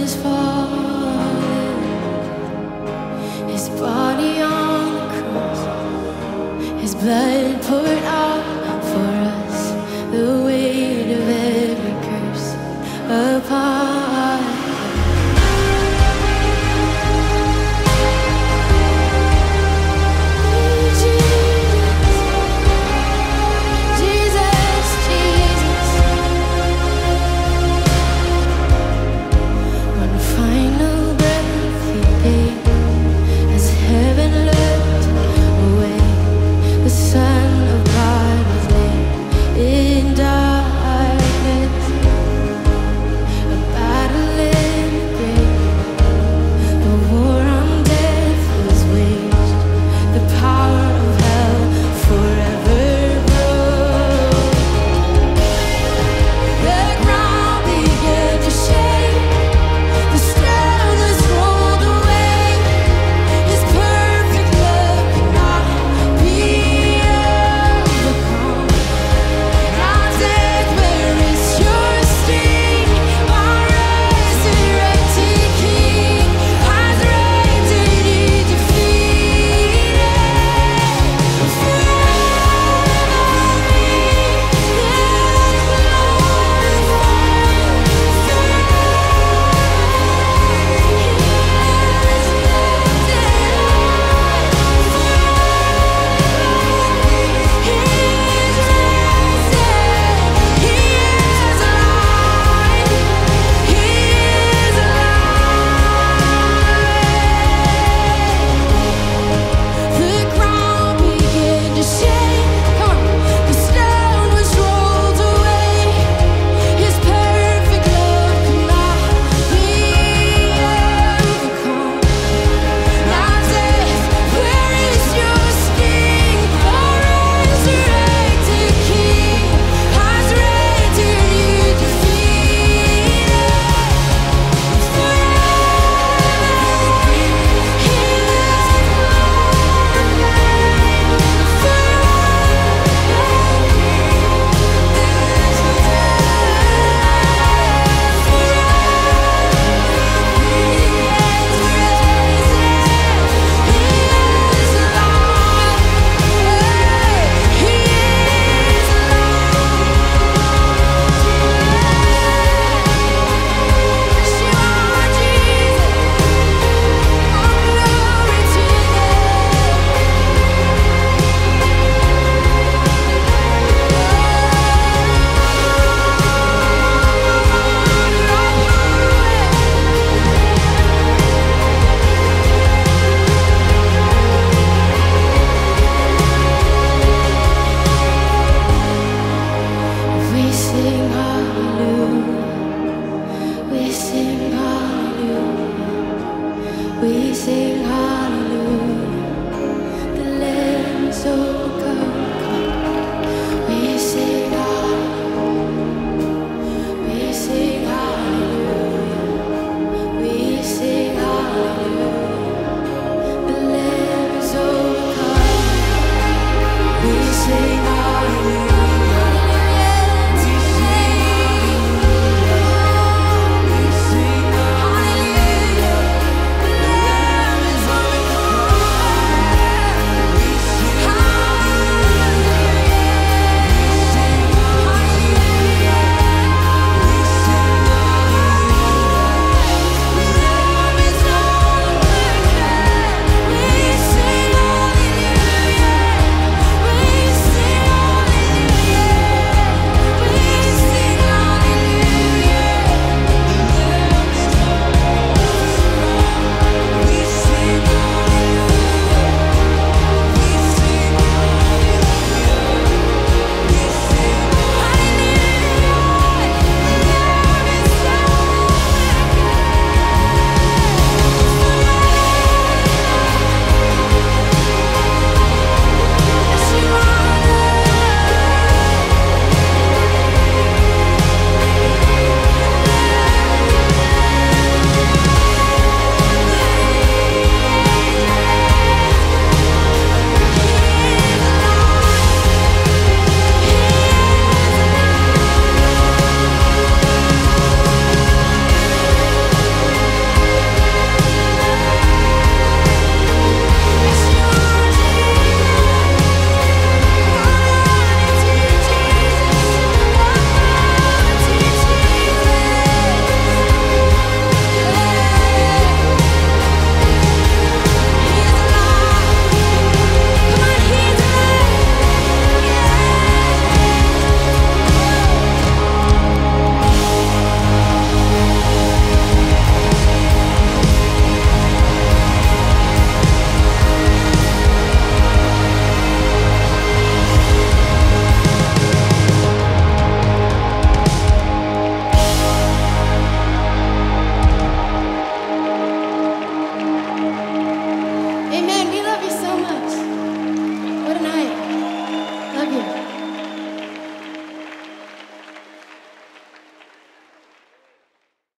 is far.